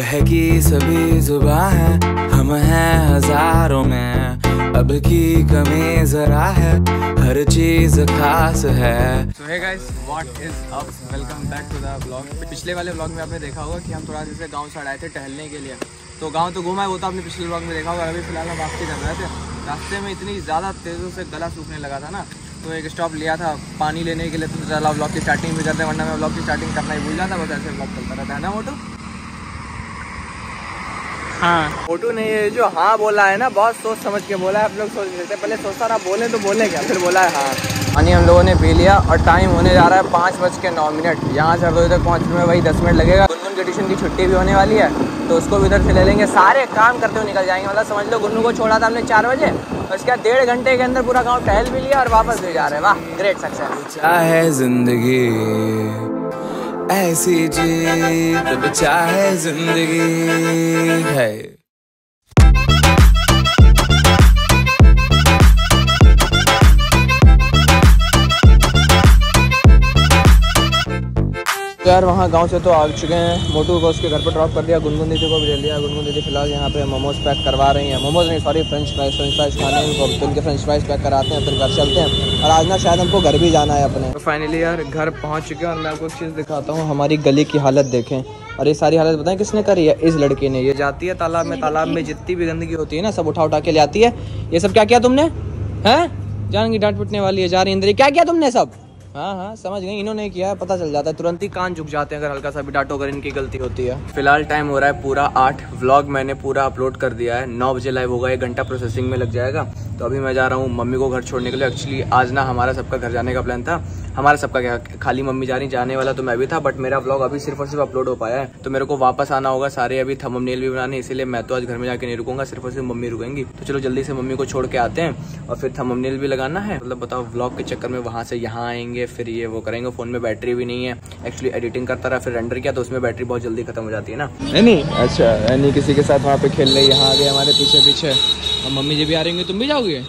बहकी सभी जुबा है, हम हैं हज़ारों में। अब की कमी जरा है, हर चीज़ खास है। So hey guys what is up welcome back to the vlog पिछले वाले ब्लॉग में आपने देखा होगा कि हम थोड़ा जैसे गाँव से आए थे टहलने के लिए। तो गाँव तो घूमा है, वो तो आपने पिछले ब्लॉग में देखा होगा। अभी फ़िलहाल हम वापसी कर रहे थे। रास्ते में इतनी ज़्यादा तेज़ों से गला सूखने लगा था ना तो एक स्टॉप लिया था पानी लेने के लिए। तो ज़्यादा ब्लॉग की स्टार्टिंग भी करते वरना मैं ब्लॉग की स्टार्टिंग करना ही भूल जाता, बस ऐसे ब्लॉग चलता रहता, है ना मोटू? हाँ। मोटू ने ये जो हाँ बोला है ना बहुत सोच समझ के बोला है। आप लोग सोच रहे थे पहले सोचता रहा बोले तो बोले क्या? फिर बोला है हाँ। पानी हम लोगों ने पी लिया और टाइम होने जा रहा है पाँच बज के नौ मिनट। यहाँ से हरदोई तक पहुँचने में वही दस मिनट लगेगा। गुनगुन की ट्यूशन की छुट्टी भी होने वाली है तो उसको भी उधर से ले लेंगे। सारे काम करते हुए निकल जाएँगे। मतलब समझ लो गुन्नू को छोड़ा था हमने चार बजे और उसके बाद डेढ़ घंटे के अंदर पूरा गाँव टहल भी लिया और वापस भी जा रहे हैं। वाह ग्रेट सक्सेस चाहे ज़िंदगी? ऐसी जी तब चाहे ज़िंदगी। है। यार, वहाँ गाँव से तो आ चुके हैं। मोटू को उसके घर पर ड्रॉप कर दिया, गुनगुन दीदी को भी ले लिया। गुनगुन दीदी फ़िलहाल यहाँ पे मोमोज पैक करवा रही हैं। मोमोज नहीं sorry french fries french fries खाने हैं उनको। तो उनके फ्रेंच फ्राइज पैक कराते हैं, फिर घर चलते हैं। और आज ना शायद हमको घर भी जाना है अपने। तो फाइनली यार, घर पहुँच चुके हैं और मैं आपको एक चीज़ दिखाता हूँ, हमारी गली की हालत देखें। और ये सारी हालत बताएँ, किसने करी है इस लड़की ने? ये जाती है तालाब में तालाब में जितनी भी गंदगी होती है ना, सब उठा उठा के ले आती है। ये सब क्या किया तुमने? हैं? जानगी डांट पिटने वाली है, जा रही इंद्री क्या किया तुमने सब? हाँ हाँ समझ गए। इन्होंने किया, पता चल जाता है। तुरंत ही कान झुक जाते हैं अगर हल्का सा भी डांटो अगर इनकी गलती होती है। फ़िलहाल टाइम हो रहा है पूरा आठ। व्लॉग मैंने पूरा अपलोड कर दिया है। नौ बजे लाइव होगा, एक घंटा प्रोसेसिंग में लग जाएगा। तो अभी मैं जा रहा हूँ मम्मी को घर छोड़ने के लिए। एक्चुअली आज ना हमारा सबका घर जाने का प्लान था। हमारा सबका क्या खाली मम्मी जा रही, जाने वाला तो मैं भी था बट मेरा व्लॉग अभी सिर्फ़ और सिर्फ़ अपलोड हो पाया है। तो मेरे को वापस आना होगा, सारे अभी थंबनेल भी बनाने, इसीलिए मैं तो आज घर में जाके नहीं रुकूँगा, सिर्फ़ और सिर्फ़ मम्मी रुकेंगी। तो चलो जल्दी से मम्मी को छोड़ के आते हैं और फिर थंबनेल भी लगाना है। मतलब बताओ व्लॉग के चक्कर में वहाँ से यहाँ आएँगे, फिर ये वो करेंगे फ़ोन में बैटरी भी नहीं है। एक्चुअली एडिटिंग करता रहा, फिर रेंडर किया तो उसमें बैटरी बहुत जल्दी खत्म हो जाती है ना। नहीं अच्छा नहीं किसी के साथ वहाँ पे खेल रही यहाँ आ गए हमारे पीछे पीछे और मम्मी जी भी आ रही होंगी तुम भी जाओगे?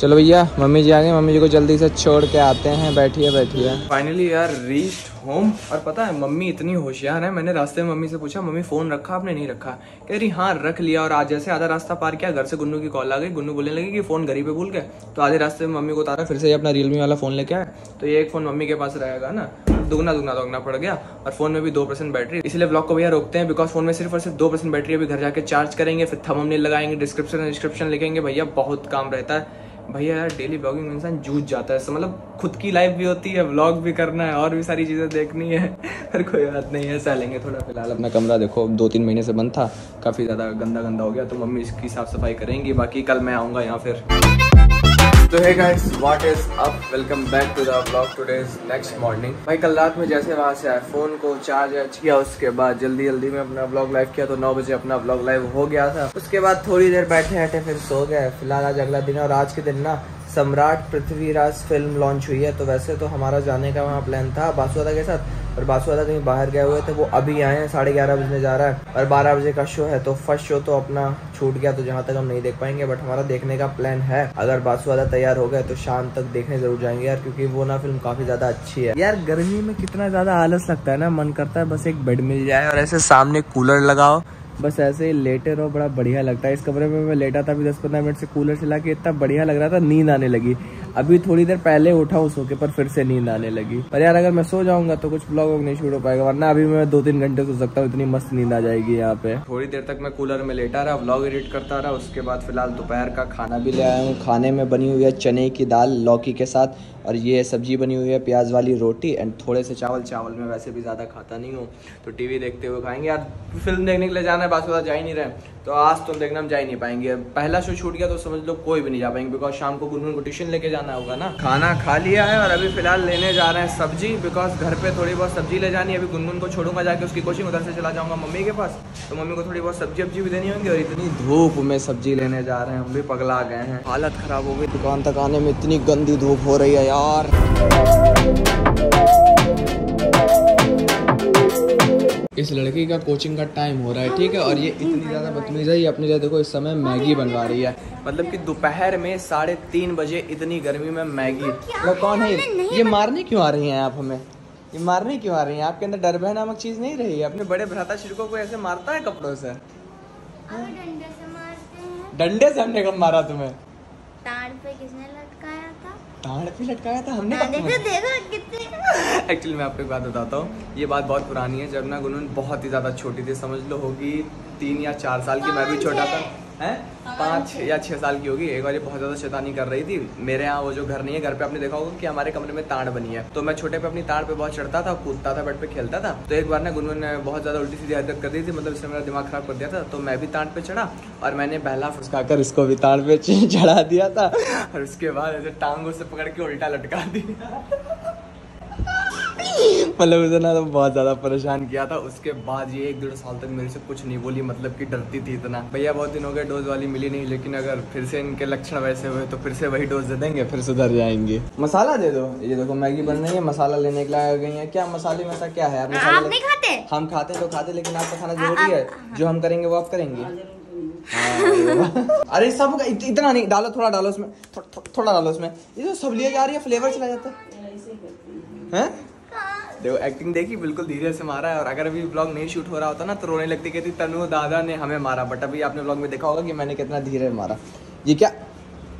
चलो भैया मम्मी जी आ गए मम्मी जी को जल्दी से छोड़ के आते हैं बैठिए बैठिए। फाइनली यार रीच होम और पता है मम्मी इतनी होशियार है मैंने रास्ते में मम्मी से पूछा मम्मी फ़ोन रखा आपने? नहीं रखा? कह रही हाँ रख लिया। और आज जैसे आधा रास्ता पार किया घर से गुन्नू की कॉल आ गई। गुन्नू बोलने लगी कि फ़ोन घर ही पे भूल गए। तो आधे रास्ते में मम्मी को उतारा फिर से अपना रियलमी वाला फ़ोन लेके आया तो ये एक फ़ोन मम्मी के पास रहेगा ना। दुगना दुगना दोगना पड़ गया और फ़ोन में भी दो परसेंट बैटरी। इसलिए ब्लॉग को भैया रोकते हैं बिकॉज़ फ़ोन में सिर्फ़ और सिर्फ़ दो परसेंट बैटरी अभी घर जाके चार्ज करेंगे, फिर थम हमने लगाएँगे डिस्क्रिप्शन डिस्क्रिप्शन लिखेंगे। भैया बहुत काम रहता है। भैया यार डेली ब्लॉगिंग में इंसान जूझ जाता है। मतलब खुद की लाइफ भी होती है ब्लॉग भी करना है, और भी सारी चीज़ें देखनी है। फिर कोई बात नहीं है सह लेंगे थोड़ा फ़िलहाल। अपना कमरा देखो दो तीन महीने से बंद था, काफ़ी ज़्यादा गंदा गंदा हो गया तो मम्मी इसकी साफ़ सफ़ाई करेंगी, बाकी कल मैं आऊँगा यहाँ फिर। तो है guys what is up welcome back to the vlog today next morning भाई, कल रात में जैसे वहाँ से आया फ़ोन को चार्ज किया, उसके बाद जल्दी जल्दी में अपना ब्लॉग लाइव किया तो नौ बजे अपना ब्लॉग लाइव हो गया था। उसके बाद थोड़ी देर बैठे बैठे फिर सो गए। फ़िलहाल आज अगला दिन है और आज के दिन ना सम्राट पृथ्वीराज फ़िल्म लॉन्च हुई है तो वैसे तो हमारा जाने का वहाँ प्लान था बासुदा के साथ और बासुदा कहीं बाहर गए हुए थे, वो अभी आए हैं, साढ़े ग्यारह बजने जा रहा है, और बारह बजे का शो है तो फ़र्स्ट शो तो अपना छूट गया तो जहाँ तक हम नहीं देख पाएँगे बट हमारा देखने का प्लान है। अगर बासुदा तैयार हो गए तो शाम तक देखने ज़रूर जाएँगे यार, क्योंकि वो ना फ़िल्म काफ़ी ज़्यादा अच्छी है। यार, गर्मी में कितना ज़्यादा आलस लगता है ना, मन करता है बस एक बेड मिल जाए और ऐसे सामने कूलर लगाओ बस ऐसे ही लेटे रहो बड़ा बढ़िया लगता है। इस कमरे में मैं लेटा था अभी दस पंद्रह मिनट से कूलर चला के इतना बढ़िया लग रहा था, नींद आने लगी। अभी थोड़ी देर पहले उठा हूँ सो के पर फिर से नींद आने लगी। पर यार अगर मैं सो जाऊँगा तो कुछ ब्लॉग नहीं शूट हो पाएगा, वरना अभी मैं दो तीन घंटे सो सकता हूँ, इतनी मस्त नींद आ जाएगी यहाँ पे। थोड़ी देर तक मैं कूलर में लेटा रहा ब्लॉग एडिट करता रहा, उसके बाद फ़िलहाल दोपहर का खाना भी ले आया हूँ। खाने में बनी हुई है चने की दाल, लौकी के साथ, और ये सब्ज़ी बनी हुई है प्याज वाली रोटी एंड थोड़े से चावल चावल में वैसे भी ज़्यादा खाता नहीं हूँ। तो टीवी देखते हुए खाएँगे। यार, फ़िल्म देखने के लिए जाना है, बात जा ही नहीं रहे तो आज तो देखना हम जा ही नहीं पाएँगे। पहला शो छूट गया तो समझ लो कोई भी नहीं जा पाएँगे बिकॉज़ शाम को गुनगुन को ट्यूशन लेके जाना होगा ना। खाना खा लिया है और अभी फ़िलहाल लेने जा रहे हैं सब्ज़ी बिकॉज़ घर पे थोड़ी बहुत सब्ज़ी ले जानी है। अभी गुनगुन को छोड़ूँगा जाके, उसकी कोचिंग उधर से चला जाऊँगा मम्मी के पास। तो मम्मी को थोड़ी बहुत सब्ज़ी वब्जी भी देनी होगी और इतनी धूप में सब्ज़ी लेने जा रहे हैं। हम भी पगला गए हैं। हालत खराब हो गई। दुकान तक आने में इतनी गंदी धूप हो रही है यार। इस लड़की का कोचिंग का टाइम हो रहा है ठीक है? और ये इतनी ज़्यादा बदतमीज है ये अपनी जगह देखो इस समय मैगी बनवा रही है। मतलब कि दोपहर में साढ़े तीन बजे इतनी गर्मी में मैगी। मतलब कौन है? ये मारने क्यों आ रही हैं आप हमें? ये मारने क्यों आ रही हैं? आपके अंदर डर भय नामक चीज़ नहीं रही? है अपने बड़े भ्राता शिरकों को ऐसे मारता है कपड़ों से? डंडे से डंडे से हमने कब मारा तुम्हें? ताड़ पे किसने लटकाया था? ताड़ पे लटकाया था? हमने हाँ, देखो देखो कितने एक्चुअली मैं आपको एक बात बताता हूँ। ये बात बहुत पुरानी है। जब ना गुनगुन बहुत ही ज़्यादा छोटी थी समझ लो होगी तीन या चार साल की मैं भी छोटा था। हैं? पाँच या छः साल की होगी। एक बार ये बहुत ज़्यादा शैतानी कर रही थी। मेरे यहाँ वो जो घर नहीं है घर पे आपने देखा होगा कि हमारे कमरे में ताड़ बनी है। तो मैं छोटे पे अपनी ताड़ पे बहुत चढ़ता था कूदता था बेड पे खेलता था। तो एक बार ना गुनगुन ने बहुत ज़्यादा उल्टी सीधी हरकत कर दी थी मतलब इसने मेरा दिमाग खराब कर दिया था। तो मैं भी ताड़ पे चढ़ा और मैंने बहला फुसका कर इसको भी ताड़ पे चढ़ा दिया था। और उसके बाद ऐसे टांगों से पकड़ के उल्टा लटका दिया। मतलब उसे ना तो बहुत ज़्यादा परेशान किया था। उसके बाद ये एक डेढ़ साल तक मेरे से कुछ नहीं बोली मतलब कि डरती थी इतना। भैया बहुत दिन हो गए डोज वाली मिली नहीं लेकिन अगर फिर से इनके लक्षण वैसे हुए तो फिर से वही डोज दे देंगे फिर सुधर जाएँगे। मसाला दे दो। ये देखो मैगी बन रही है मसाला लेने के लिए गई है। क्या मसाले में ऐसा क्या है? आप आप नहीं खाते? हम खाते तो खाते लेकिन आपका खाना ज़रूरी है। जो हम करेंगे वो आप करेंगे। हाँ, अरे सब इत, इतना नहीं डालो थोड़ा डालो उसमें थो, थो, थोड़ा डालो उसमें। ये तो सब लिए जा रही है फ्लेवर चला जाता हैं? देखो एक्टिंग देखी? बिल्कुल धीरे से मारा है। और अगर अभी ब्लॉग नहीं शूट हो रहा होता ना तो रोने लगती कहती तनु दादा ने हमें मारा। बट अभी आपने ब्लॉग में देखा होगा कि मैंने कितना धीरे मारा। ये क्या?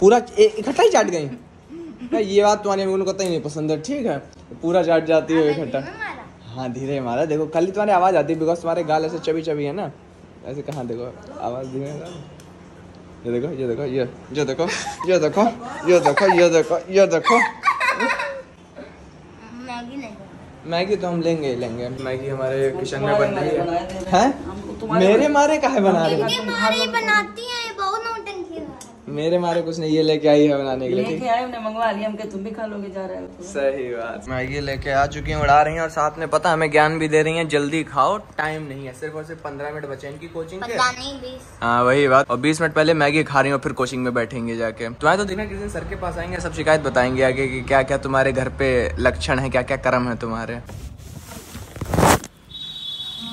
पूरा इकट्ठा ही चाट गई क्या ये बात तुम्हारे उनको कतई नहीं पसंद है। ठीक है? पूरा चाट जाती है इकट्ठा। हाँ धीरे मारा। देखो कल ही तुम्हारी आवाज़ आती है बिकॉज़ तुम्हारे गाल ऐसे चबी चबी है ना। ऐसे कहाँ देखो? आवाज़ धीरे ये देखो ये देखो ये ये देखो ये देखो ये देखो ये देखो ये देखो। मैगी तो हम लेंगे ही लेंगे मैगी हमारे किचन में बन रही है है? मेरे मारे काहे बना रहे हो? बनाती हैं है मेरे मारे कुछ नहीं ये लेके आई है बनाने के लिए लेके आए हमने मंगवा लिया हमके तुम भी खा लोगे जा रहे हो तो। सही बात। मैगी लेके आ चुकी हैं उड़ा रही हैं और साथ में पता हमें ज्ञान भी दे रही हैं जल्दी खाओ टाइम नहीं है सिर्फ़ और सिर्फ़ पंद्रह मिनट बचे इनकी कोचिंग के। पता नहीं बीस। हाँ वही बात। और 20 मिनट पहले मैगी खा रही हूँ फिर कोचिंग में बैठेंगे जाके। तुम्हारे तो देखना किसी दिन सर के पास आएँगे सब शिकायत बताएँगे आगे की क्या क्या तुम्हारे घर पे लक्षण है क्या क्या कर्म है तुम्हारे।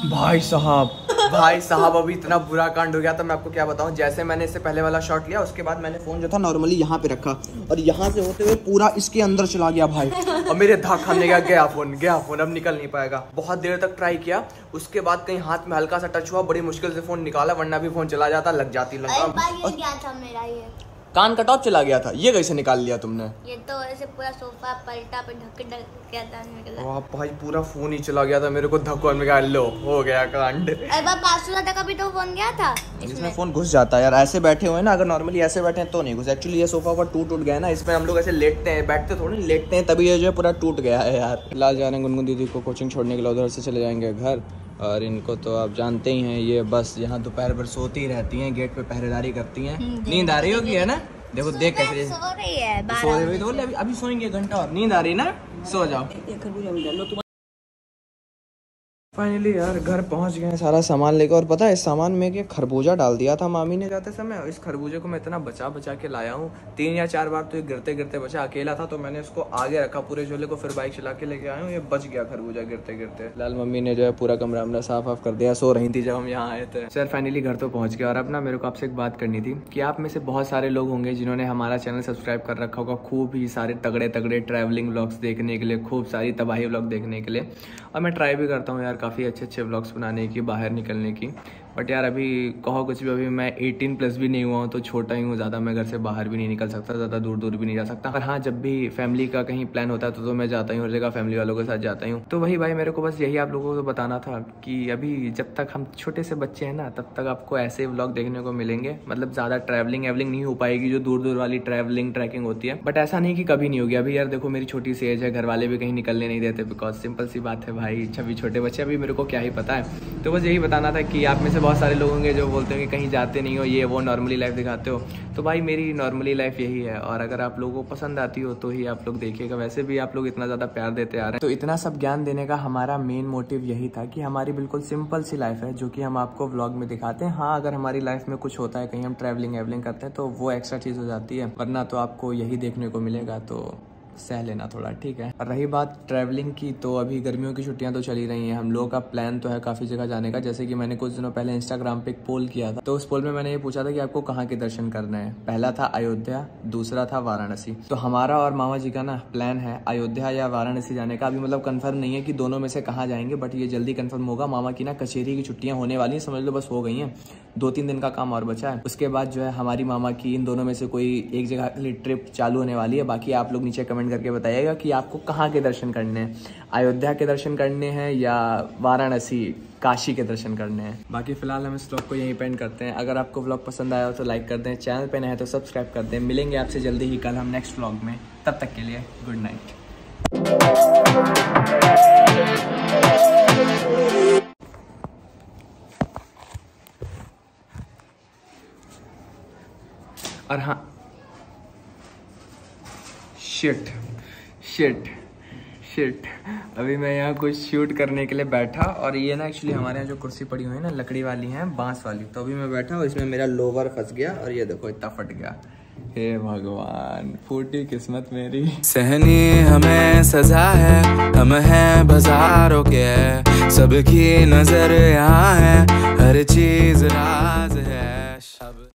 भाई साहब भाई साहब अभी इतना बुरा कांड हो गया था मैं आपको क्या बताऊँ? जैसे मैंने इससे पहले वाला शॉट लिया उसके बाद मैंने फ़ोन जो था नॉर्मली यहाँ पे रखा। और यहाँ से होते हुए पूरा इसके अंदर चला गया भाई। और मेरे धाक खाने गया गया फ़ोन गया फ़ोन अब निकल नहीं पाएगा। बहुत देर तक ट्राई किया उसके बाद कहीं हाथ में हल्का सा टच हुआ बड़ी मुश्किल से फ़ोन निकाला वरना भी फ़ोन चला जाता लग जाती लगता लगा कान का टॉप चला गया था ये कैसे निकाल लिया तुमने? ये तो ऐसे पूरा सोफा पलटा पे ढक ढक के था निकला वाह भाई पूरा फ़ोन ही चला गया था मेरे को धक्का में कहा लो हो गया कांड। बार पाँच तक अभी तो फ़ोन गया था। इसमें फ़ोन घुस जाता है यार ऐसे बैठे हुए ना अगर नॉर्मली ऐसे बैठे हैं तो नहीं घुस। एक्चुअली ये सोफा पर टूट टूट गया ना इसमें हम लोग ऐसे लेटते हैं बैठते थोड़ी लेटते हैं तभी ये जो है पूरा टूट गया है यार। फ़िलहाल जा रहे हैं गुनगुन दीदी को कोचिंग छोड़ने के लिए उधर से चले जाएँगे घर। और इनको तो आप जानते ही हैं ये बस यहाँ दोपहर भर सोती रहती हैं गेट पे पहरेदारी करती हैं। नींद आ रही होगी है ना? देखो देख कैसे सो रही है सो रही है तो बोले अभी अभी सोएँगे एक घंटा और नींद आ रही ना? सो जाओ। फाइनली यार घर पहुँच गए, सारा सामान लेकर और पता है, इस सामान में कि खरबूजा डाल दिया था मामी ने। जाते समय इस खरबूजे को मैं इतना बचा बचा के लाया हूँ। तीन या चार बार तो ये गिरते गिरते बचा। अकेला था तो मैंने इसको आगे रखा, पूरे झोले को फिर बाइक चला के लेके आया हूँ। ये बच गया खरबूजा गिरते गिरते लाल मम्मी ने जो है पूरा कमरा हमने साफ़ वाफ कर दिया। सो रही थी जब हम यहाँ आए थे। सर फाइनली घर तो पहुँच गया। और अब ना मेरे को आपसे एक बात करनी थी कि आप में से बहुत सारे लोग होंगे जिन्होंने हमारा चैनल सब्सक्राइब कर रखा होगा खूब ही सारे तगड़े तगड़े ट्रैवलिंग व्लॉग्स देखने के लिए, खूब सारी तबाही व्लॉग देखने के लिए। और मैं ट्राई भी करता हूँ यार काफ़ी अच्छे अच्छे ब्लॉग्स बनाने की, बाहर निकलने की। बट यार अभी कहो कुछ भी अभी मैं 18 प्लस भी नहीं हुआ हूँ तो छोटा ही हूँ ज़्यादा। मैं घर से बाहर भी नहीं निकल सकता ज़्यादा दूर दूर भी नहीं जा सकता। पर हाँ जब भी फैमिली का कहीं प्लान होता है तो, तो मैं जाता ही हर जगह फैमिली वालों के साथ जाता हूँ तो वही भाई मेरे को बस यही आप लोगों को बताना था कि अभी जब तक हम छोटे से बच्चे हैं ना तब तक आपको ऐसे व्लॉग देखने को मिलेंगे। मतलब ज़्यादा ट्रैवलिंग एवलिंग नहीं हो पाएगी जो दूर दूर वाली ट्रैवलिंग ट्रैकिंग होती है। बट ऐसा नहीं कि कभी नहीं होगी। अभी यार देखो मेरी छोटी सी एज है घर वाले भी कहीं निकलने नहीं देते बिकॉज़ सिंपल सी बात है भाई छवि छोटे बच्चे अभी मेरे को क्या ही पता है। तो बस यही बताना था कि आप में से बहुत सारे लोग होंगे जो बोलते हैं कि कहीं जाते नहीं हो, ये वो नॉर्मली लाइफ दिखाते हो। तो भाई मेरी नॉर्मली लाइफ यही है और अगर आप लोगों को पसंद आती हो तो ही आप लोग देखिएगा। वैसे भी आप लोग इतना ज़्यादा प्यार देते आ रहे हैं। तो इतना सब ज्ञान देने का हमारा मेन मोटिव यही था कि हमारी बिल्कुल सिंपल सी लाइफ है, जो कि हम आपको व्लॉग में दिखाते हैं। हाँ अगर हमारी लाइफ में कुछ होता है, कहीं हम ट्रैवलिंग एवलिंग करते हैं तो वो एक्स्ट्रा चीज़ हो जाती है, वरना तो आपको यही देखने को मिलेगा। तो सह लेना थोड़ा, ठीक है? और रही बात ट्रैवलिंग की तो अभी गर्मियों की छुट्टियाँ तो चली रही हैं। हम लोगों का प्लान तो है काफ़ी जगह जाने का, जैसे कि मैंने कुछ दिनों पहले इंस्टाग्राम पे एक पोल किया था। तो उस पोल में मैंने ये पूछा था कि आपको कहाँ के दर्शन करने हैं? पहला था अयोध्या, दूसरा था वाराणसी। तो हमारा और मामा जी का ना प्लान है अयोध्या या वाराणसी जाने का। अभी मतलब कन्फर्म नहीं है कि दोनों में से कहाँ जाएँगे बट ये जल्दी कन्फर्म होगा। मामा की ना कचेरी की छुट्टियाँ होने वाली हैं, समझ लो बस हो गई हैं। दो तीन दिन का काम और बचा है। उसके बाद जो है हमारी मामा की इन दोनों में से कोई एक जगह ट्रिप चालू होने वाली है। बाकी आप लोग नीचे कमेंट करके बताइएगा कि आपको कहाँ के दर्शन करने हैं? अयोध्या के दर्शन करने हैं या वाराणसी, काशी के दर्शन करने हैं? बाकी फ़िलहाल हम इस ब्लॉग को यहीं पेंड करते हैं। अगर आपको ब्लॉग पसंद आया हो तो लाइक कर दें। चैनल पे नए तो सब्सक्राइब कर दें। मिलेंगे आपसे जल्दी ही कल हम नेक्स्ट ब्लॉग में। तब तक के लिए गुड नाइट और हाँ शिट शिट शिट अभी मैं यहाँ कुछ शूट करने के लिए बैठा और ये ना एक्चुअली हमारे यहाँ जो कुर्सी पड़ी हुई है ना, लकड़ी वाली है, बाँस वाली। तो अभी मैं बैठा और इसमें मेरा लोवर फंस गया और ये देखो, इतना फट गया। हे भगवान, फूटी किस्मत मेरी। सहनी हमें सजा है, हम हैं बाजारों के। सबकी नज़र यहाँ है, हर चीज़ राज